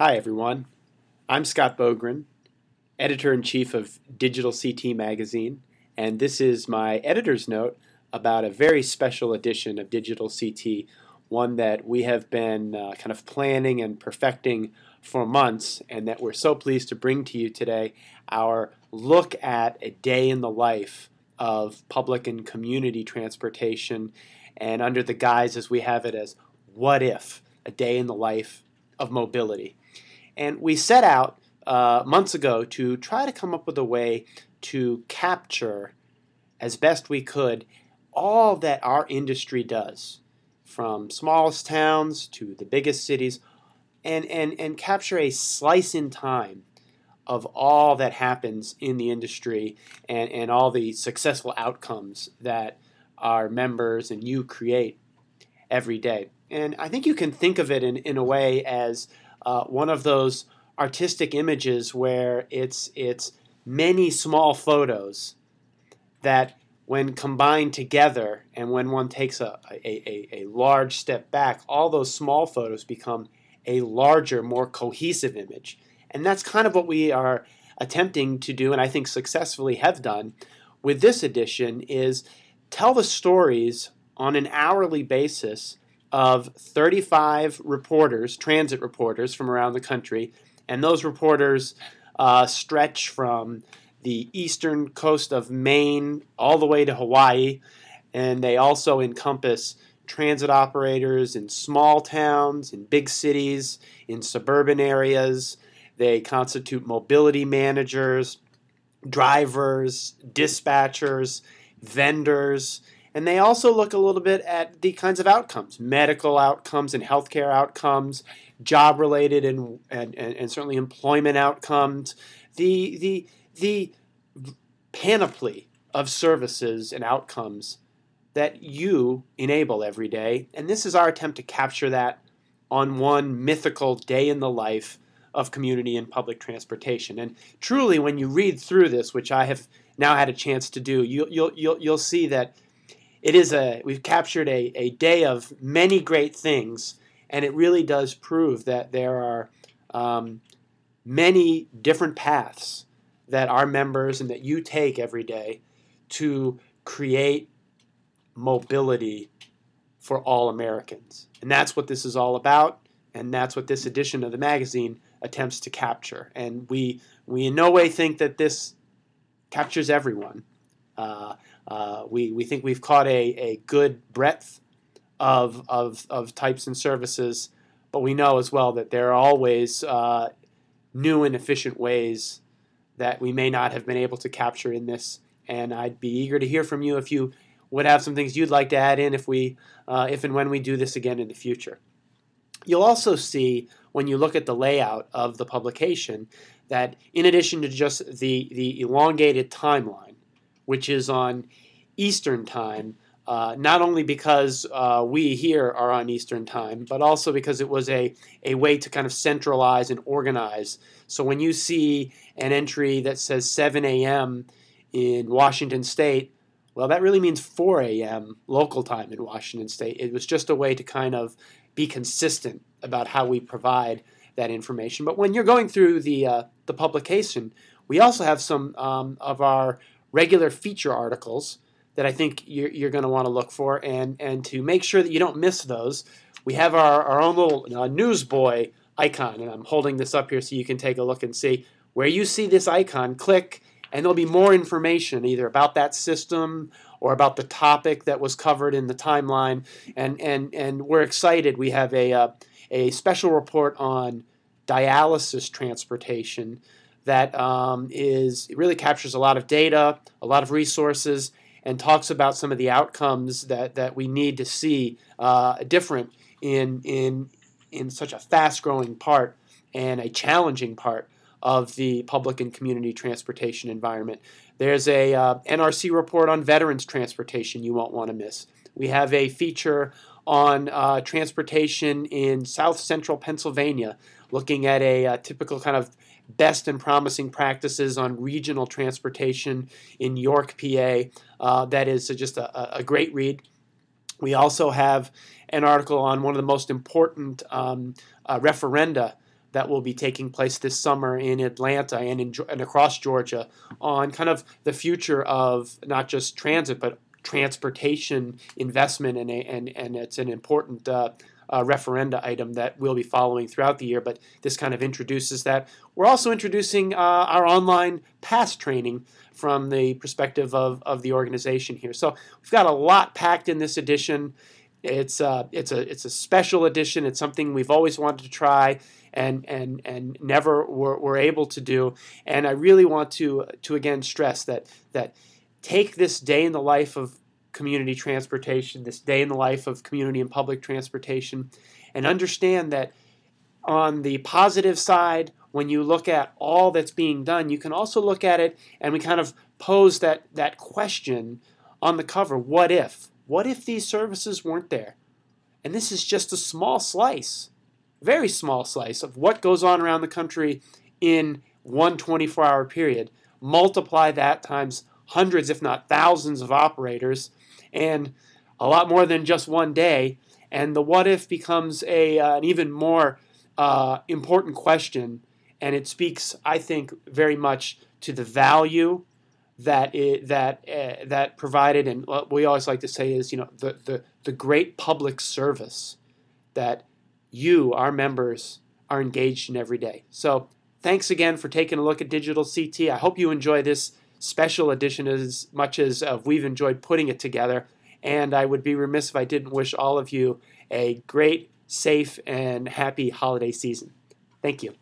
Hi, everyone. I'm Scott Bogren, editor in chief of Digital CT Magazine, and this is my editor's note about a very special edition of Digital CT, one that we have been uh, kind of planning and perfecting for months, and that we're so pleased to bring to you today our look at a day in the life of public and community transportation, and under the guise as we have it as What If? A Day in the Life of Mobility. And we set out uh, months ago to try to come up with a way to capture as best we could all that our industry does, from smallest towns to the biggest cities, and, and, and capture a slice in time of all that happens in the industry and, and all the successful outcomes that our members and you create every day. And I think you can think of it in, in a way as uh, one of those artistic images where it's it's many small photos that when combined together and when one takes a, a, a, a, large step back, all those small photos become a larger, more cohesive image. And that's kind of what we are attempting to do, and I think successfully have done with this edition, is tell the stories on an hourly basis of 35 reporters, transit reporters from around the country, and those reporters uh, stretch from the eastern coast of Maine all the way to Hawaii, and they also encompass transit operators in small towns, in big cities, in suburban areas. They constitute mobility managers, drivers, dispatchers, vendors, and they also look a little bit at the kinds of outcomes medical outcomes and healthcare outcomes, job related and, and, and, certainly employment outcomes, the, the, the panoply of services and outcomes that you enable every day. And this is our attempt to capture that on one mythical day in the life of community and public transportation. And truly, when you read through this, which I have now had a chance to do, you, you'll, you'll, you'll see that it is a we've captured a, a day of many great things, and it really does prove that there are um, many different paths that our members and that you take every day to create mobility for all Americans. And that's what this is all about, and that's what this edition of the magazine attempts to capture. And we we in no way think that this captures everyone. Uh, uh, we, we think we've caught a, a good breadth of, of, of types and services, but we know as well that there are always uh, new and efficient ways that we may not have been able to capture in this. And I'd be eager to hear from you if you would have some things you'd like to add in if we, uh, if and when we do this again in the future. You'll also see when you look at the layout of the publication that in addition to just the, the elongated timeline, which is on Eastern Time. Uh, not only because uh, we here are on Eastern Time, but also because it was a, a way to kind of centralize and organize. So when you see an entry that says 7 a.m. in Washington State, well, that really means 4 a.m. local time in Washington State. It was just a way to kind of be consistent about how we provide that information. But when you're going through the, uh, the publication, we also have some um, of our regular feature articles that I think you're, you're going to want to look for. And, and to make sure that you don't miss those, we have our, our own little uh, newsboy icon. And I'm holding this up here so you can take a look and see where you see this icon, click, and there'll be more information either about that system or about the topic that was covered in the timeline. And, and, and we're excited. We have a, uh, a special report on dialysis transportation that um, is really captures a lot of data, a lot of resources, and talks about some of the outcomes that, that we need to see uh, different in in in such a fast growing part and a challenging part of the public and community transportation environment. There's a uh, NRC report on veterans transportation you won't want to miss. We have a feature on uh, transportation in south central Pennsylvania, looking at a, a uh, typical kind of best and promising practices on regional transportation in York, PA. Uh, that is just a, a, great read. We also have an article on one of the most important um, uh, referenda that will be taking place this summer in Atlanta and, in, and across Georgia on kind of the future of not just transit but transportation investment and and and it's an important uh, uh, referenda item that we'll be following throughout the year. But this kind of introduces that. We're also introducing uh, our online pass training from the perspective of, of the organization here. So we've got a lot packed in this edition. It's uh, it's a it's a special edition. It's something we've always wanted to try and and and never were, were able to do. And I really want to to again stress that that take this day in the life of community transportation, this day in the life of community and public transportation, and understand that on the positive side, when you look at all that's being done, you can also look at it and we kind of pose that, that question on the cover what if? What if these services weren't there? And this is just a small slice, very small slice of what goes on around the country in one 24 hour period. Multiply that times hundreds, if not thousands, of operators, and a lot more than just one day. And the what if becomes a, uh, an even more uh, important question, and it speaks, I think, very much to the value that it, that uh, that provided, and what we always like to say is, you know, the, the the great public service that you, our members, are engaged in every day. So, thanks again for taking a look at Digital CT. I hope you enjoy this special edition as much as uh, we've enjoyed putting it together. And I would be remiss if I didn't wish all of you a great, safe, and happy holiday season. Thank you.